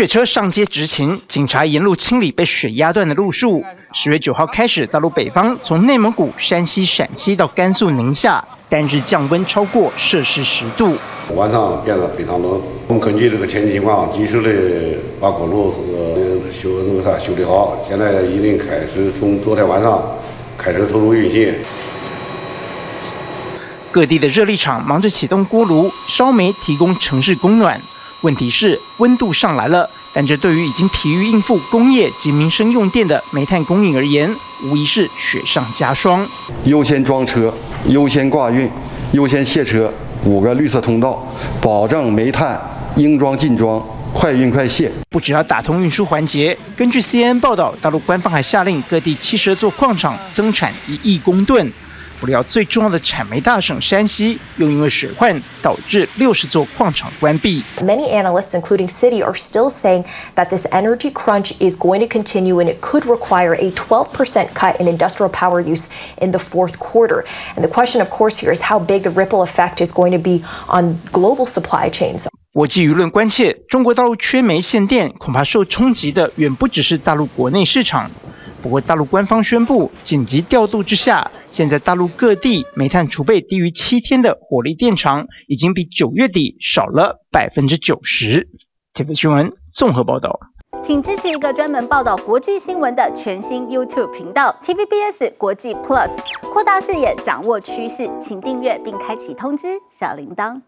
雪车上街执勤，警察沿路清理被雪压断的路树。十月九号开始，大陆北方从内蒙古、山西、陕西到甘肃、宁夏，单日降温超过摄氏十度。晚上变得非常冷。我们根据这个天气情况，及时的把公路是修那个啥修理好。现在已经开始从昨天晚上开始投入运行。各地的热力厂忙着启动锅炉烧煤，提供城市供暖。问题是温度上来了，但这对于已经疲于应付工业及民生用电的煤炭供应而言，无疑是雪上加霜。优先装车，优先挂运，优先卸车，五个绿色通道，保证煤炭应装尽装，快运快卸。不只要打通运输环节，根据 CNN 报道，大陆官方还下令各地七十座矿场增产一亿公吨。不料，最重要的产煤大省山西，又因为水患导致六十座矿场关闭。Many analysts, including City, are still saying that this energy crunch is going to continue and it could require a 12% cut in industrial power use in the fourth quarter. And the question, of course, here is how big the ripple effect is going to be on global supply chains. 国际舆论关切，中国大陆缺煤限电，恐怕受冲击的远不只是大陆国内市场。不过，大陆官方宣布紧急调度之下，现在大陆各地煤炭储备低于七天的火力电厂，已经比九月底少了百分之九十。TVB 新闻综合报道，请支持一个专门报道国际新闻的全新 YouTube 频道 TVBS 国际 Plus，扩大视野，掌握趋势，请订阅并开启通知小铃铛。